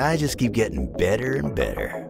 I just keep getting better and better.